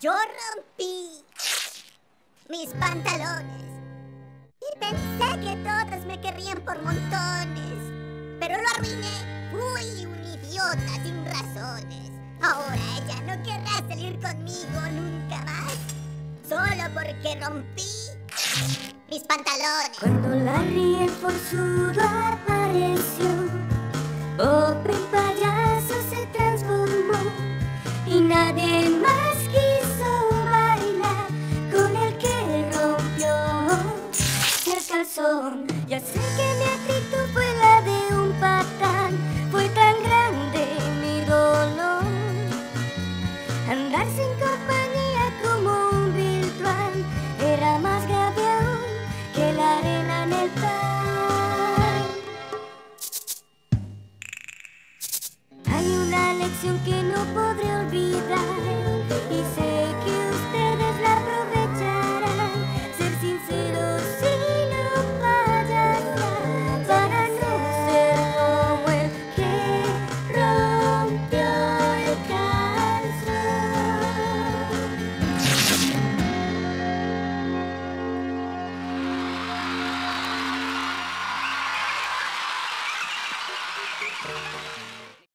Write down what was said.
Yo rompí mis pantalones y pensé que todos me querrían por montones, pero lo arruiné. Fui un idiota sin razones. Ahora ella no querrá salir conmigo nunca más, solo porque rompí mis pantalones. Cuando Larry el forzudo apareció, corazón. Ya sé que mi actitud fue la de un patán, fue tan grande mi dolor. Andar sin compañía como un virtual era más grave aún que la arena en el pan. Hay una lección que